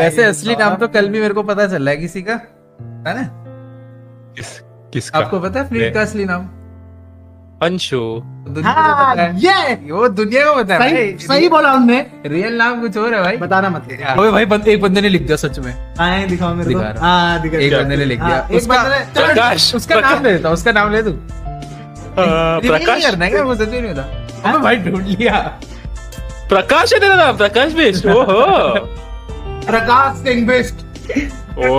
वैसे असली नाम तो कल भी मेरे को पता चला है किसी का है ना? किस किसका? आपको पता है फ्लीट का असली नाम? अंशु। दुनिया को हाँ पता है। ये! वो दुनिया को पता है सही सही बोला उनने रियल नाम कुछ और है भाई। बताना मत। ओए भाई बंद, एक बंदे ने लिख दिया सच में। आए दिखाओ मेरे दिखा रहा हाँ। दिखा एक बंदे ने लिख दिया। हाँ, उसका प्रकाश। उसका नाम ले देता उसका नाम ले तू हाँ, नहीं प्रकाश? करना है क्या नहीं अबे भाई ढूंढ लिया। प्रकाश है तेरा नाम प्रकाश बेस्ट ओहो। प्रकाश सिंह बेस्ट ओ